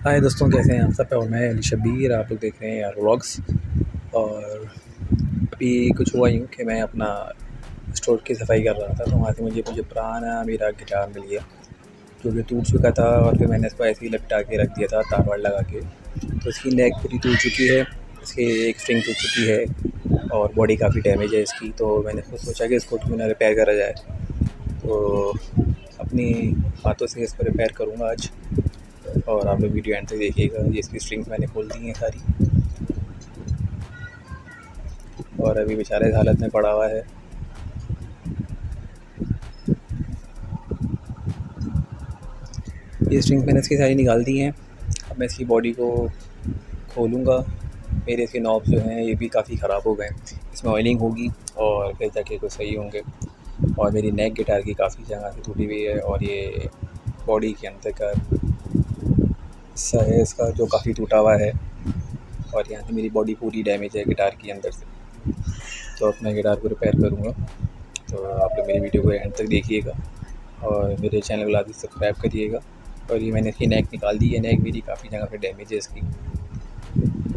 हाय दोस्तों, कैसे हैं आप सब? और मैं अली शबीर आप लोग देख रहे हैं यार व्लॉग्स और अभी कुछ हुआ यूँ कि मैं अपना स्टोर की सफ़ाई कर रहा था तो वहाँ से मुझे मुझे पुराना मेरा गिटार मिल गया, जो कि टूट चुका था और फिर मैंने इसको ऐसे ही लपटा के रख दिया था तार वार लगा के। तो इसकी नेक पूरी टूट चुकी है, इसकी एक स्ट्रिंग टूट चुकी है और बॉडी काफ़ी डैमेज है इसकी तो मैंने खुद सोचा कि इसको क्यों ना रिपेयर करा जाए। तो अपनी हाथों से इसको रिपेयर करूँगा आज। और आप लोग वीडियो एंड तक देखिएगा ये इसकी स्ट्रिंग्स मैंने खोल दी हैं सारी। और अभी बेचारे हालत में पड़ा हुआ है। ये स्ट्रिंग्स मैंने इसकी सारी निकाल दी हैं। अब मैं इसकी बॉडी को खोलूँगा। मेरे इसके नॉब जो हैं, ये भी काफ़ी ख़राब हो गए। इसमें ऑयलिंग होगी और फिर जाके कुछ सही होंगे। और मेरी नेक गिटार की काफ़ी जगह से टूटी हुई है और ये बॉडी के अंदर का हिस्सा है इसका, जो काफ़ी टूटा हुआ है। और यहाँ से मेरी बॉडी पूरी डैमेज है गिटार के अंदर से। तो अब मैं गिटार को रिपेयर करूँगा। तो आप लोग मेरी वीडियो को एंड तक देखिएगा। और मेरे चैनल को लाजमी सब्सक्राइब करिएगा। और ये मैंने इसकी नेक निकाल दी। है नेक मेरी काफ़ी जगह पे डैमेज है इसकी।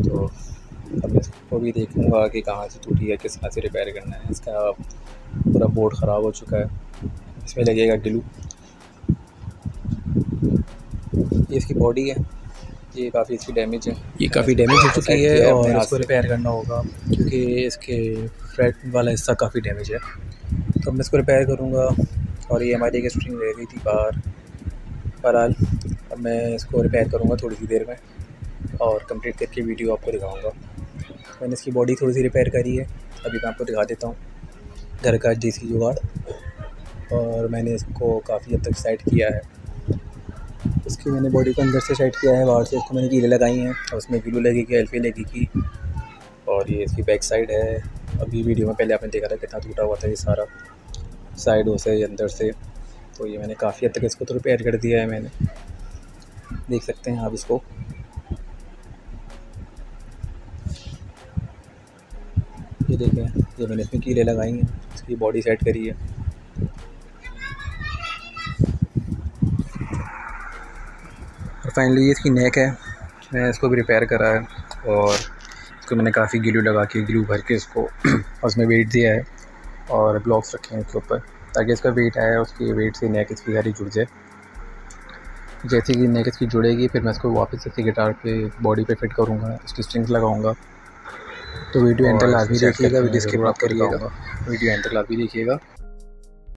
तो अब इसको भी देखूँगा कि कहाँ से टूटी है, किस तरह से रिपेयर करना है। इसका पूरा बोर्ड ख़राब हो चुका है। इसमें लगेगा ग्लू ये इसकी बॉडी है। ये काफ़ी इसकी डैमेज है। ये काफ़ी डैमेज हो चुकी है और इसको रिपेयर करना होगा क्योंकि इसके फ्रेट वाला हिस्सा काफ़ी डैमेज है। तो मैं इसको रिपेयर करूँगा और ये हमारी एक स्ट्रिंग रह गई थी बाहर। बहरहाल अब मैं इसको रिपेयर करूँगा थोड़ी सी देर में और कंप्लीट करके वीडियो आपको दिखाऊँगा। मैंने इसकी बॉडी थोड़ी सी रिपेयर करी है। अभी मैं आपको दिखा देता हूँ। घर का देसी जुगाड़ और मैंने इसको काफ़ी हद तक साइड किया है। इसकी मैंने बॉडी को अंदर से सेट किया है, बाहर से इसको मैंने कीले लगाई हैं और उसमें ग्लू लगेगी एल्फी लगेगी और ये इसकी बैक साइड है। अभी वीडियो में पहले आपने देखा था कितना टूटा हुआ था ये सारा, साइडों से अंदर से। तो ये मैंने काफ़ी हद तक इसको तो रिपेयर कर दिया है मैंने। देख सकते हैं आप इसको। ये देखें, ये मैंने इसमें कीले लगाई हैं, इसकी बॉडी सेट करी है। और फाइनली ये इसकी नेक है। मैं इसको भी रिपेयर करा है और इसको मैंने काफ़ी ग्लू लगा के ग्लू भर के इसको उसमें वेट दिया है और ब्लॉक्स रखे हैं इसके ऊपर ताकि इसका वेट आया उसकी वेट से नेक इसकी सारी जुड़ जाए। जैसे कि नेक इसकी जुड़ेगी फिर मैं इसको वापस इसकी गिटार पे बॉडी पे फिट करूँगा इसकी स्ट्रिंग्स लगाऊँगा। तो वीडियो एंड तक लाजमी देखिएगा वीडियो स्किप मत करिएगा। वीडियो एंटर तक लाजमी देखिएगा।